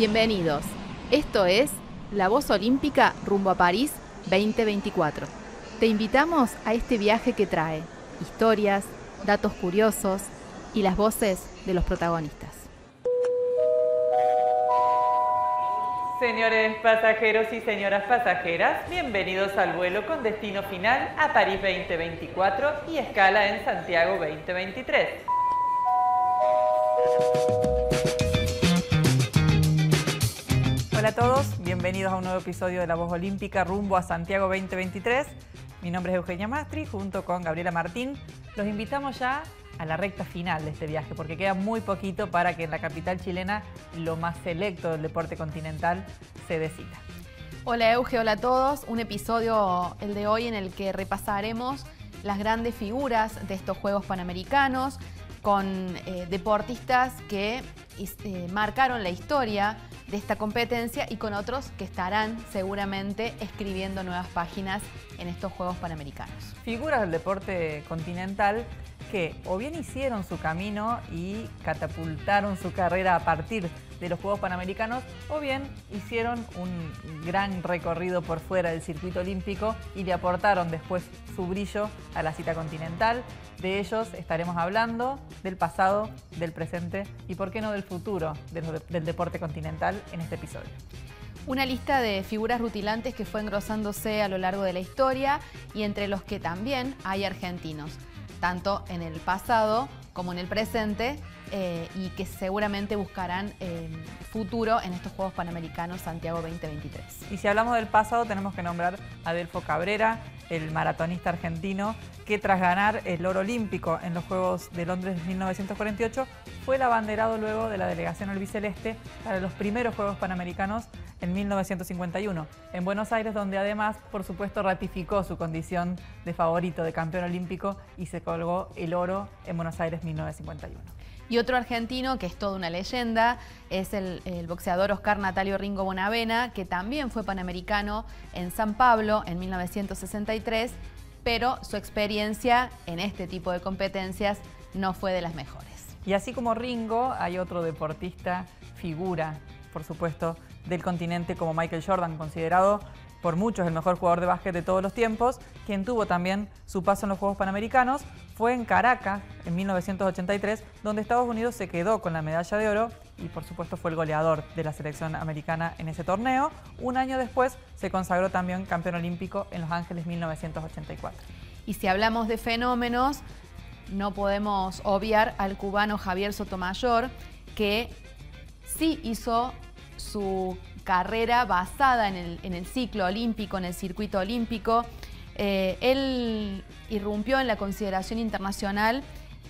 Bienvenidos. Esto es La Voz Olímpica rumbo a París 2024. Te invitamos a este viaje que trae historias, datos curiosos y las voces de los protagonistas. Señores pasajeros y señoras pasajeras, bienvenidos al vuelo con destino final a París 2024 y escala en Santiago 2023. Hola a todos, bienvenidos a un nuevo episodio de La Voz Olímpica rumbo a Santiago 2023. Mi nombre es Eugenia Mastri, junto con Gabriela Martín. Los invitamos ya a la recta final de este viaje, porque queda muy poquito para que en la capital chilena lo más selecto del deporte continental se decida. Hola Euge, hola a todos. Un episodio, el de hoy, en el que repasaremos las grandes figuras de estos Juegos Panamericanos con eh, deportistas que eh, marcaron la historia de esta competencia y con otros que estarán seguramente escribiendo nuevas páginas en estos Juegos Panamericanos. Figuras del deporte continental que o bien hicieron su camino y catapultaron su carrera a partir de los Juegos Panamericanos o bien hicieron un gran recorrido por fuera del circuito olímpico y le aportaron después su brillo a la cita continental. De ellos estaremos hablando del pasado, del presente y, por qué no, del futuro del deporte continental en este episodio. Una lista de figuras rutilantes que fue engrosándose a lo largo de la historia y entre los que también hay argentinos tanto en el pasado como en el presente, eh, y que seguramente buscarán eh, futuro en estos Juegos Panamericanos Santiago 2023. Y si hablamos del pasado, tenemos que nombrar a Adelfo Cabrera, el maratonista argentino, que tras ganar el oro olímpico en los Juegos de Londres de 1948, fue el abanderado luego de la delegación albiceleste para los primeros Juegos Panamericanos en 1951, en Buenos Aires, donde además, por supuesto, ratificó su condición de favorito de campeón olímpico y se colgó el oro en Buenos Aires 1951. Y otro argentino que es toda una leyenda es el, boxeador Oscar Natalio Ringo Bonavena, que también fue panamericano en San Pablo en 1963, pero su experiencia en este tipo de competencias no fue de las mejores. Y así como Ringo, hay otro deportista, figura, por supuesto, del continente como Michael Jordan, considerado por muchos el mejor jugador de básquet de todos los tiempos, quien tuvo también su paso en los Juegos Panamericanos, fue en Caracas en 1983, donde Estados Unidos se quedó con la medalla de oro y por supuesto fue el goleador de la selección americana en ese torneo. Un año después se consagró también campeón olímpico en Los Ángeles 1984. Y si hablamos de fenómenos, no podemos obviar al cubano Javier Sotomayor, que sí hizo su carrera basada en el, ciclo olímpico, en el circuito olímpico. Eh, él irrumpió en la consideración internacional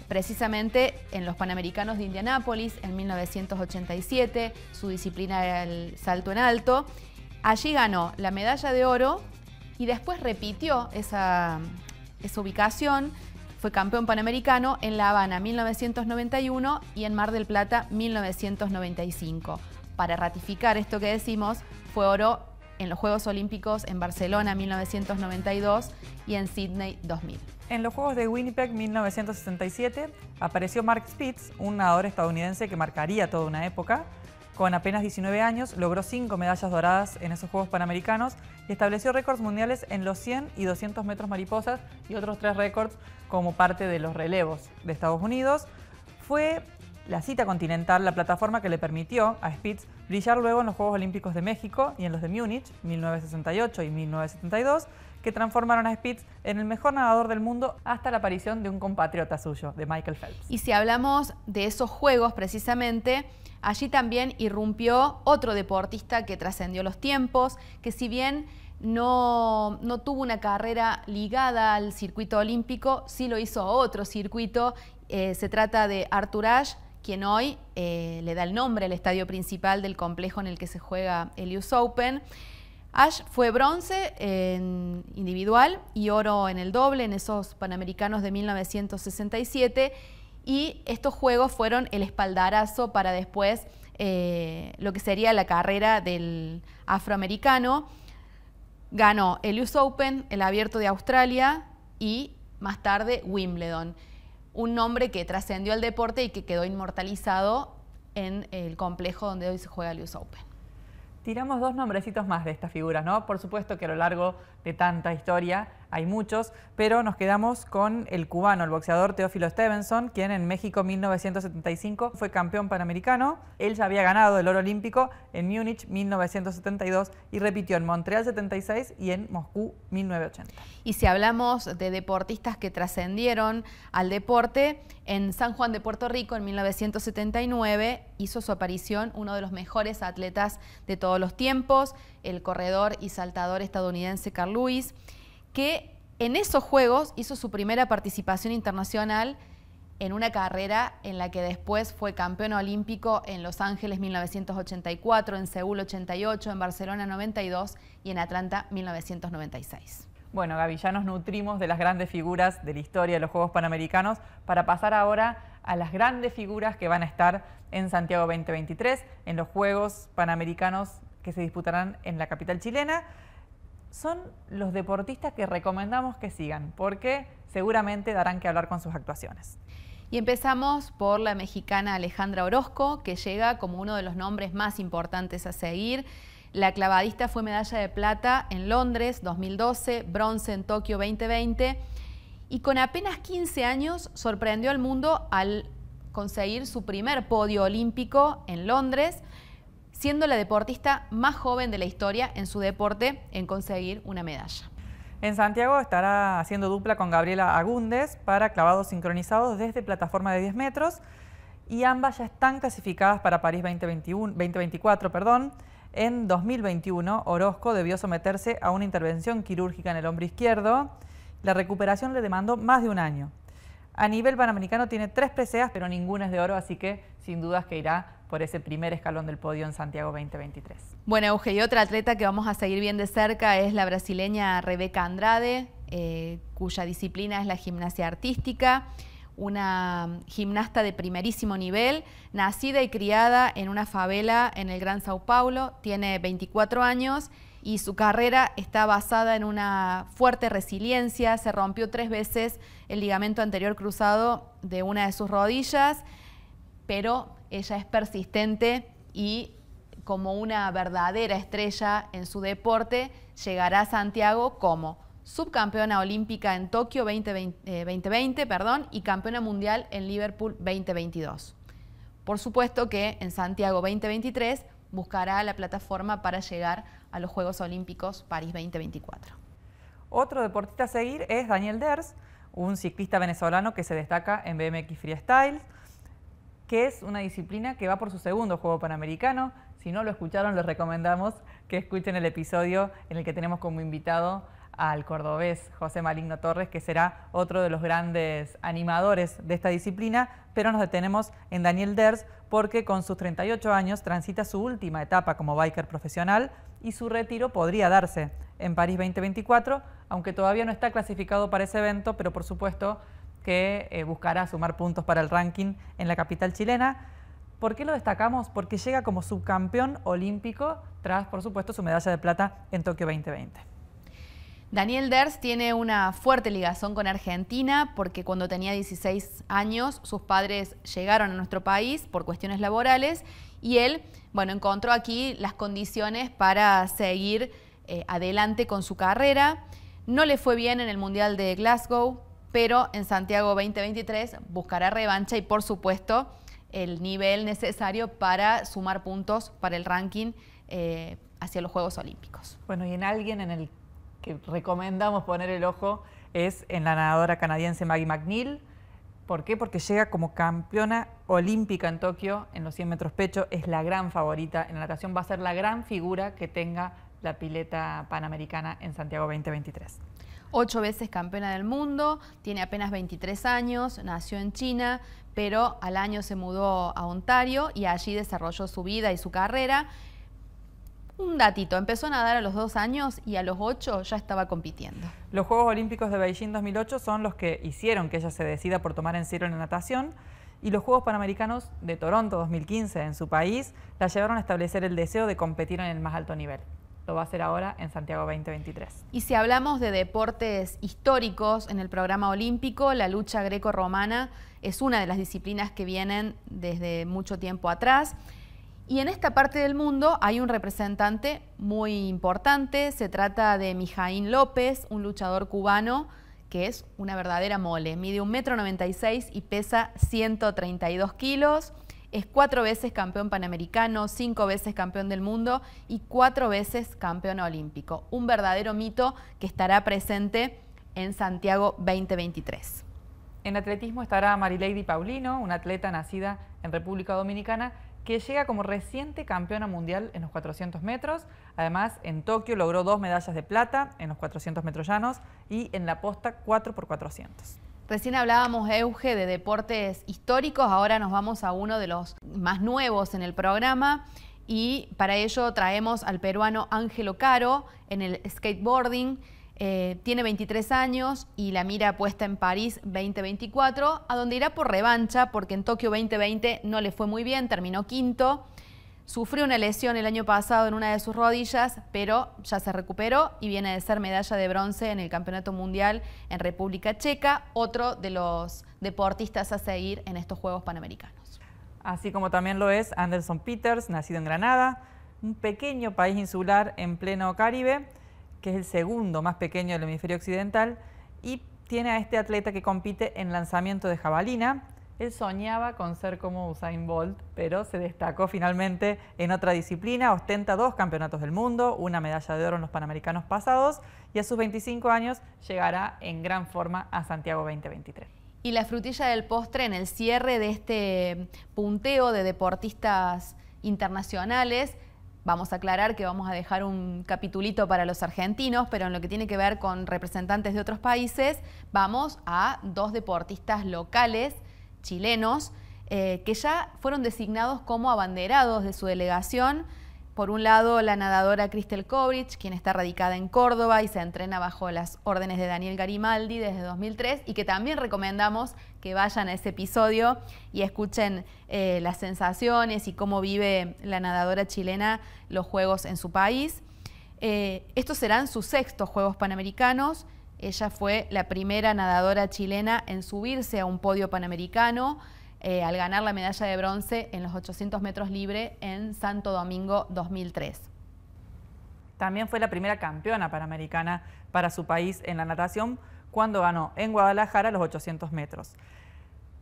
precisamente en los Panamericanos de Indianápolis en 1987, su disciplina era el salto en alto. Allí ganó la medalla de oro y después repitió esa, esa ubicación. Fue campeón panamericano en La Habana 1991 y en Mar del Plata 1995 para ratificar esto que decimos, fue oro en los Juegos Olímpicos en Barcelona 1992 y en Sydney 2000. En los Juegos de Winnipeg 1967 apareció Mark Spitz, un nadador estadounidense que marcaría toda una época. Con apenas 19 años logró 5 medallas doradas en esos Juegos Panamericanos y estableció récords mundiales en los 100 y 200 metros mariposas y otros tres récords como parte de los relevos de Estados Unidos. Fue la cita continental, la plataforma que le permitió a Spitz brillar luego en los Juegos Olímpicos de México y en los de Múnich, 1968 y 1972, que transformaron a Spitz en el mejor nadador del mundo hasta la aparición de un compatriota suyo, de Michael Phelps. Y si hablamos de esos Juegos precisamente, allí también irrumpió otro deportista que trascendió los tiempos, que si bien no, no, tuvo una carrera ligada al circuito olímpico, sí lo hizo otro circuito. Eh, se trata de Arthur Ashe, quien hoy eh, le da el nombre al estadio principal del complejo en el que se juega el US Open. Ash fue bronce en individual y oro en el doble en esos Panamericanos de 1967 y estos Juegos fueron el espaldarazo para después eh, lo que sería la carrera del afroamericano. Ganó el US Open, el Abierto de Australia y más tarde Wimbledon un nombre que trascendió al deporte y que quedó inmortalizado en el complejo donde hoy se juega el US Open. Tiramos dos nombrecitos más de estas figuras, ¿no? Por supuesto que a lo largo de tanta historia hay muchos, pero nos quedamos con el cubano, el boxeador Teófilo Stevenson, quien en México 1975 fue campeón panamericano. Él ya había ganado el oro olímpico en Múnich 1972 y repitió en Montreal 76 y en Moscú 1980. Y si hablamos de deportistas que trascendieron al deporte, en San Juan de Puerto Rico en 1979 hizo su aparición uno de los mejores atletas de todos los tiempos, el corredor y saltador estadounidense Carl Lewis que en esos Juegos hizo su primera participación internacional en una carrera en la que después fue campeón olímpico en Los Ángeles 1984, en Seúl 88, en Barcelona 92 y en Atlanta 1996. Bueno, Gaby, ya nos nutrimos de las grandes figuras de la historia de los Juegos Panamericanos para pasar ahora a las grandes figuras que van a estar en Santiago 2023, en los Juegos Panamericanos que se disputarán en la capital chilena son los deportistas que recomendamos que sigan, porque seguramente darán que hablar con sus actuaciones. Y empezamos por la mexicana Alejandra Orozco, que llega como uno de los nombres más importantes a seguir. La clavadista fue medalla de plata en Londres 2012, bronce en Tokio 2020 y con apenas 15 años sorprendió al mundo al conseguir su primer podio olímpico en Londres siendo la deportista más joven de la historia en su deporte en conseguir una medalla. En Santiago estará haciendo dupla con Gabriela Agúndez para clavados sincronizados desde plataforma de 10 metros y ambas ya están clasificadas para París 2021, 2024. Perdón. En 2021, Orozco debió someterse a una intervención quirúrgica en el hombro izquierdo. La recuperación le demandó más de un año. A nivel panamericano tiene tres preseas, pero ninguna es de oro, así que sin dudas que irá por ese primer escalón del podio en Santiago 2023. Bueno, Euge, y otra atleta que vamos a seguir bien de cerca es la brasileña Rebeca Andrade, eh, cuya disciplina es la gimnasia artística una gimnasta de primerísimo nivel, nacida y criada en una favela en el Gran Sao Paulo, tiene 24 años y su carrera está basada en una fuerte resiliencia, se rompió tres veces el ligamento anterior cruzado de una de sus rodillas, pero ella es persistente y como una verdadera estrella en su deporte, llegará a Santiago como subcampeona olímpica en Tokio 2020, eh, perdón, y campeona mundial en Liverpool 2022. Por supuesto que en Santiago 2023 buscará la plataforma para llegar a los Juegos Olímpicos París 2024. Otro deportista a seguir es Daniel Ders, un ciclista venezolano que se destaca en BMX Freestyle que es una disciplina que va por su segundo juego panamericano. Si no lo escucharon, les recomendamos que escuchen el episodio en el que tenemos como invitado al cordobés José Maligno Torres, que será otro de los grandes animadores de esta disciplina, pero nos detenemos en Daniel Ders porque con sus 38 años transita su última etapa como biker profesional y su retiro podría darse en París 2024, aunque todavía no está clasificado para ese evento, pero por supuesto que eh, buscará sumar puntos para el ranking en la capital chilena. ¿Por qué lo destacamos? Porque llega como subcampeón olímpico tras, por supuesto, su medalla de plata en Tokio 2020. Daniel Ders tiene una fuerte ligación con Argentina porque cuando tenía 16 años sus padres llegaron a nuestro país por cuestiones laborales y él, bueno, encontró aquí las condiciones para seguir eh, adelante con su carrera. No le fue bien en el Mundial de Glasgow, pero en Santiago 2023 buscará revancha y por supuesto el nivel necesario para sumar puntos para el ranking eh, hacia los Juegos Olímpicos. Bueno, y en alguien en el que recomendamos poner el ojo es en la nadadora canadiense Maggie McNeil. ¿Por qué? Porque llega como campeona olímpica en Tokio en los 100 metros pecho, es la gran favorita en la natación, va a ser la gran figura que tenga la pileta panamericana en Santiago 2023 ocho veces campeona del mundo, tiene apenas 23 años, nació en China, pero al año se mudó a Ontario y allí desarrolló su vida y su carrera. Un datito, empezó a nadar a los dos años y a los ocho ya estaba compitiendo. Los Juegos Olímpicos de Beijing 2008 son los que hicieron que ella se decida por tomar en serio la natación y los Juegos Panamericanos de Toronto 2015 en su país la llevaron a establecer el deseo de competir en el más alto nivel. lo va a hacer ahora en Santiago 2023. Y si hablamos de deportes históricos en el programa olímpico, la lucha greco-romana es una de las disciplinas que vienen desde mucho tiempo atrás. Y en esta parte del mundo hay un representante muy importante, se trata de Mijaín López, un luchador cubano que es una verdadera mole. Mide 1,96 m y pesa 132 kilos. Es cuatro veces campeón panamericano, cinco veces campeón del mundo y cuatro veces campeón olímpico. Un verdadero mito que estará presente en Santiago 2023. En atletismo estará Marilady Paulino, una atleta nacida en República Dominicana que llega como reciente campeona mundial en los 400 metros. Además, en Tokio logró dos medallas de plata en los 400 metros llanos y en la posta 4 por 400. Recién hablábamos, Euge, de deportes históricos, ahora nos vamos a uno de los más nuevos en el programa y para ello traemos al peruano Ángelo Caro en el skateboarding. Eh, tiene 23 años y la mira puesta en París 2024, a donde irá por revancha porque en Tokio 2020 no le fue muy bien, terminó quinto. Sufrió una lesión el año pasado en una de sus rodillas, pero ya se recuperó y viene de ser medalla de bronce en el Campeonato Mundial en República Checa, otro de los deportistas a seguir en estos Juegos Panamericanos. Así como también lo es Anderson Peters, nacido en Granada, un pequeño país insular en pleno Caribe, que es el segundo más pequeño del hemisferio occidental, y tiene a este atleta que compite en lanzamiento de jabalina, él soñaba con ser como Usain Bolt, pero se destacó finalmente en otra disciplina, ostenta dos campeonatos del mundo, una medalla de oro en los Panamericanos pasados y a sus 25 años llegará en gran forma a Santiago 2023. Y la frutilla del postre en el cierre de este punteo de deportistas internacionales Vamos a aclarar que vamos a dejar un capitulito para los argentinos, pero en lo que tiene que ver con representantes de otros países, vamos a dos deportistas locales chilenos eh, que ya fueron designados como abanderados de su delegación. Por un lado, la nadadora Cristel Kovrich, quien está radicada en Córdoba y se entrena bajo las órdenes de Daniel Garimaldi desde 2003 y que también recomendamos que vayan a ese episodio y escuchen eh, las sensaciones y cómo vive la nadadora chilena los Juegos en su país. Eh, estos serán sus sextos Juegos Panamericanos ella fue la primera nadadora chilena en subirse a un podio panamericano eh, al ganar la medalla de bronce en los 800 metros libre en Santo Domingo 2003. También fue la primera campeona panamericana para su país en la natación cuando ganó en Guadalajara los 800 metros.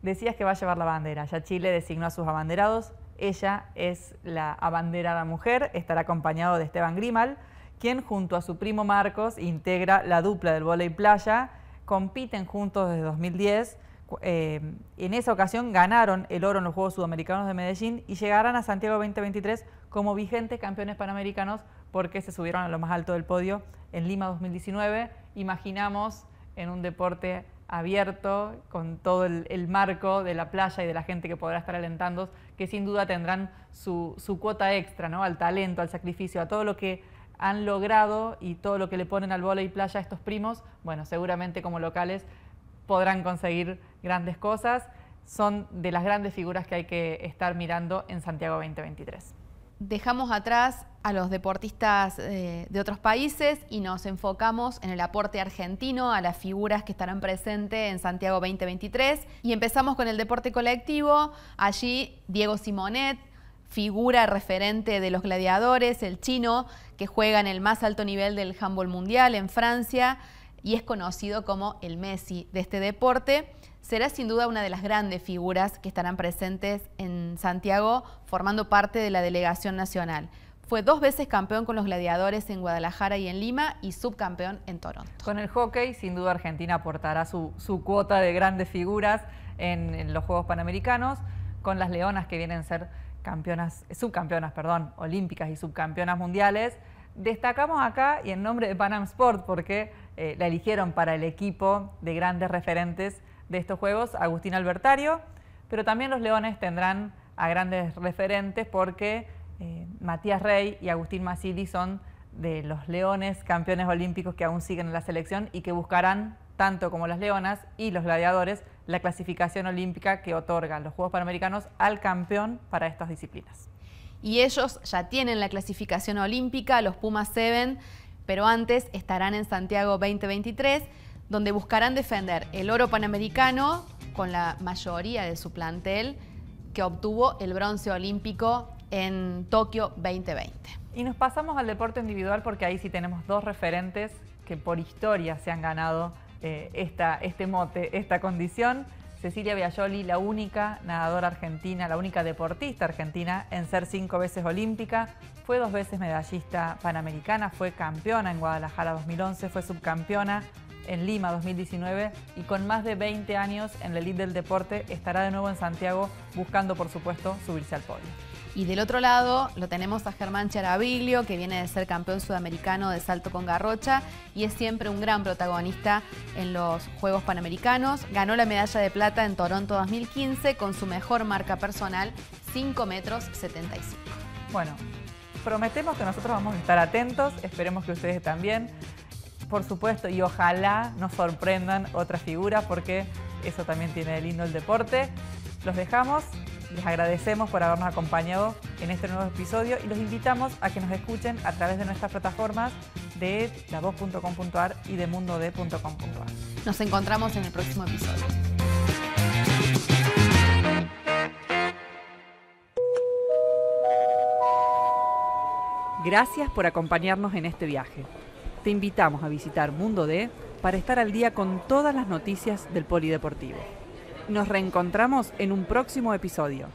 Decías que va a llevar la bandera. Ya Chile designó a sus abanderados. Ella es la abanderada mujer, estará acompañado de Esteban Grimal, quien junto a su primo Marcos integra la dupla del volei playa, compiten juntos desde 2010. Eh, en esa ocasión ganaron el oro en los Juegos Sudamericanos de Medellín y llegarán a Santiago 2023 como vigentes campeones panamericanos porque se subieron a lo más alto del podio en Lima 2019. Imaginamos en un deporte abierto, con todo el, marco de la playa y de la gente que podrá estar alentando, que sin duda tendrán su, cuota extra, ¿no? al talento, al sacrificio, a todo lo que han logrado y todo lo que le ponen al y playa a estos primos, bueno, seguramente como locales podrán conseguir grandes cosas. Son de las grandes figuras que hay que estar mirando en Santiago 2023. Dejamos atrás a los deportistas eh, de otros países y nos enfocamos en el aporte argentino, a las figuras que estarán presentes en Santiago 2023. Y empezamos con el deporte colectivo. Allí Diego Simonet, figura referente de los gladiadores, el chino, que juega en el más alto nivel del handball mundial en Francia y es conocido como el Messi de este deporte. Será sin duda una de las grandes figuras que estarán presentes en Santiago formando parte de la delegación nacional. Fue dos veces campeón con los gladiadores en Guadalajara y en Lima y subcampeón en Toronto. Con el hockey, sin duda Argentina aportará su, cuota de grandes figuras en, en los Juegos Panamericanos, con las leonas que vienen a ser campeonas, subcampeonas, perdón, olímpicas y subcampeonas mundiales. Destacamos acá y en nombre de Panam Sport porque eh, la eligieron para el equipo de grandes referentes de estos Juegos, Agustín Albertario, pero también los Leones tendrán a grandes referentes porque eh, Matías Rey y Agustín Masili son de los Leones campeones olímpicos que aún siguen en la selección y que buscarán tanto como las leonas y los gladiadores, la clasificación olímpica que otorgan los Juegos Panamericanos al campeón para estas disciplinas. y ellos ya tienen la clasificación olímpica, los Pumas 7, pero antes estarán en Santiago 2023, donde buscarán defender el oro panamericano con la mayoría de su plantel que obtuvo el bronce olímpico en Tokio 2020. Y nos pasamos al deporte individual porque ahí sí tenemos dos referentes que por historia se han ganado eh, esta, este mote, esta condición. Cecilia Biaggioli, la única nadadora argentina, la única deportista argentina en ser cinco veces olímpica, fue dos veces medallista panamericana, fue campeona en Guadalajara 2011, fue subcampeona en Lima 2019 y con más de 20 años en la elite del deporte estará de nuevo en Santiago buscando por supuesto subirse al podio. Y del otro lado lo tenemos a Germán Charaviglio, que viene de ser campeón sudamericano de salto con garrocha y es siempre un gran protagonista en los Juegos Panamericanos. Ganó la medalla de plata en Toronto 2015 con su mejor marca personal, 5 metros 75. Bueno, prometemos que nosotros vamos a estar atentos, esperemos que ustedes también, por supuesto, y ojalá nos sorprendan otras figuras porque eso también tiene de lindo el deporte. Los dejamos les agradecemos por habernos acompañado en este nuevo episodio y los invitamos a que nos escuchen a través de nuestras plataformas de lavoz.com.ar y de mundode.com.ar. Nos encontramos en el próximo episodio. Gracias por acompañarnos en este viaje. Te invitamos a visitar Mundo D para estar al día con todas las noticias del polideportivo. Nos reencontramos en un próximo episodio.